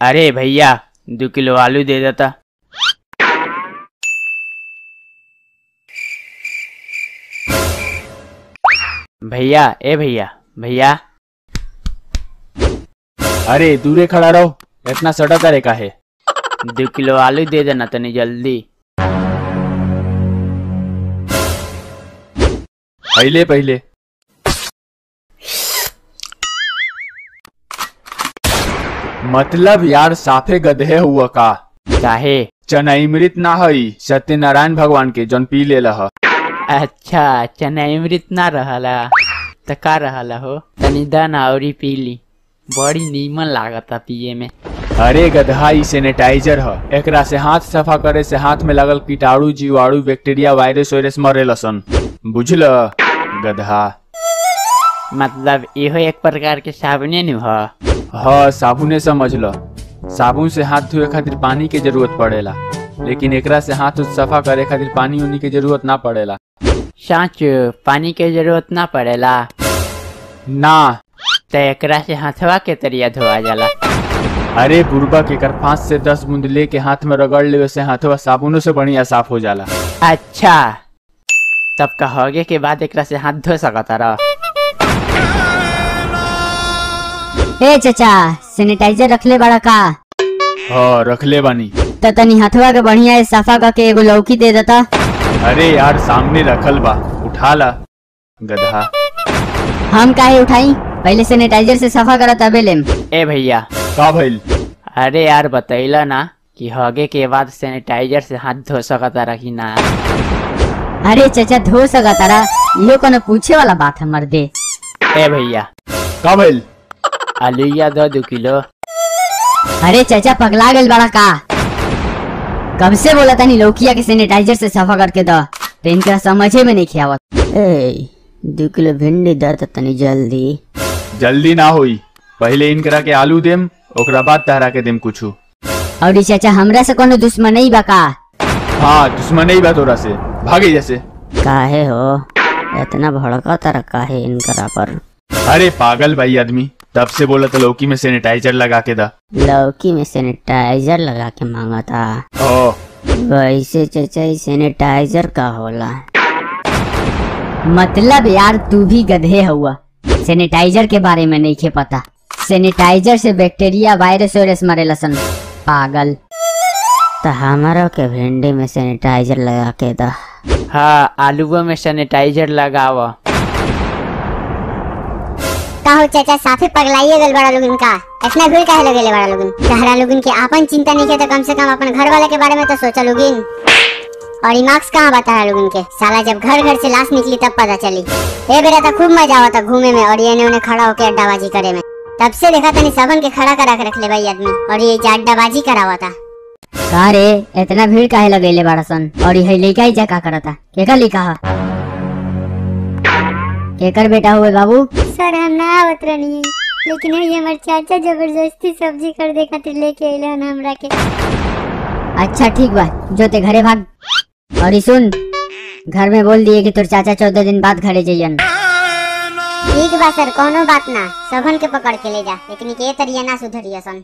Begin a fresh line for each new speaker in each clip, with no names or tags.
अरे भैया दो किलो आलू दे देता। भैया ए भैया भैया।
अरे दूरे खड़ा रहो इतना सड़ा करे का है।
दो किलो आलू दे देना तनी जल्दी।
पहले पहले। मतलब यार साफे गधे हुआ का।
काहे?
चनैमृत ना हई सत्यनारायण भगवान के जौन पी ले लह।
अच्छा चना अमृत ना रहला त का रहला हो? तनी दन औरी पी ली। बड़ी नीमन लागता पिए में।
अरे गधा ई सैनिटाइजर ह। एकरा से हाथ सफ़ा करे से हाथ में लगल कीटाणु जीवाणु बैक्टीरिया वायरस वायरस मरे लसन। बुझल? गधा।
मतलब इहो एक प्रकार के साबुने नु ह।
हाँ साबुने समझ लो। साबुन से हाथ धोए खातिर पानी के ज़रूरत पड़ेला लेकिन एकरा से हाथ सफ़ा करे खातिर पानी उनी के ज़रूरत ना पड़ेला।
साँच पानी के ज़रूरत ना पड़ेला।
ना।
त एकरा से हथवा के तरिया धोआ जाला।
अरे बुरबा के कर पाँच से दस बूंद लेके हाथ में रगड़ लेवे से हाथवा साबुनों से बढ़िया साफ़ हो जाला।
अच्छा। तब कहोगे के बाद एकरा से हाथ धो सकता रह।
ए चचा सैनिटाइजर रखले बड़ा का।
हाँ रखले बानी।
त तनी हथवा के बढ़िया से सफ़ा करके एगो लौकी दे देता।
अरे यार सामने रखल बा उठा ला। गधा।
हम काहे उठाई? पहले सैनिटाइजर से सफ़ा करा तबे लेम।
ए भैया।
का भइल?
अरे यार बतैला ना कि हगे के बाद सैनिटाइजर से हाथ धो सकता रही ना।
अरे चचा धो सका तारा इहो कोनो पूछे वाला बात है मर्दे
ए भैया।
का भइल?
आलूया दो दो किलो।
अरे चचा पगला गल बड़ा का। कब से बोला तनी लौकिया के सैनिटाइजर से सफ़ा करके दो। तो इनका समझे में नहीं खियावत ए दो किलो भिंडी दर तनी जल्दी।
जल्दी ना होई। पहले इनकरा के आलू देम ओकरा बाद तहरा के देम कुछू।
और ई चाचा हमरा से कोनो दुश्मन नहीं बा का?
हाँ दुश्मन ही बा तोरा से। भागे जैसे।
काहे हो? इतना भड़का तरह काहे इनकरा पर?
अरे पागल भाई आदमी। तब से बोला था लौकी में सैनिटाइजर लगा के दा।
लौकी में सैनिटाइजर लगा के मांगा था।
ओ।
वैसे चचा सैनिटाइजर का होला। मतलब यार तू भी गधे हुआ। सैनिटाइजर के बारे में नहीं खे पता सैनिटाइजर से बैक्टीरिया वायरस वायरस मरे लसन पागल। तो हमारा के भिंडी में सैनिटाइजर लगा के दा।
हाँ आलूओं में सैनिटाइजर लगाव
का हो, चाचा, साफे पगलाइए गल बड़ा लोगन का। इतना भीड़ काहे लगेले बड़ा लोगन। तहरा लोगन के आपन चिंता नहीं तो कम से कम अपन घर वाले के बारे में तो सोचा लोगिन। और ई मार्क्स कहाँ बता रहा लोगन के? साला जब घर घर से लाश निकली तब पता चली। ए बेरा तो खूब मज़ा आवता घूमे में, और ये ने उन्हें खड़ा होकर अड्डाबाजी करे में। तब से देखा तनी सबन के खड़ा करा के रख ले भाई आदमी। और ये अड्डाबाजी करावा था।
का रे इतना भीड़ काहे लगेले बड़ा सन? और ये लइका ही जा का करता? केकर लिखा है? केकर बेटा हुए बाबू?
सर हम ना आवत रहनी लेकिन ये हमारे चाचा ज़बरदस्ती सब्ज़ी कर दे खातिर लेके अइला ना हमरा के।
अच्छा ठीक बा जो ते घरे भाग। और सुन घर में बोल दिए कि तोर चाचा चौदह दिन बाद घरे जइयन।
ठीक बा सर कोनो बात ना। सबन के पकड़ के ले जा। लेकिन के तरिया ना सुधरिया सन।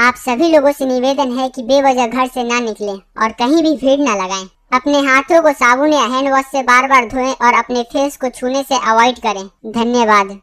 आप सभी लोगों से निवेदन है कि बेवजह घर से ना निकलें और कहीं भी भीड़ ना लगाएँ। अपने हाथों को साबुन या हैंड वॉश से बार बार धोएँ और अपने फेस को छूने से अवॉइड करें। धन्यवाद।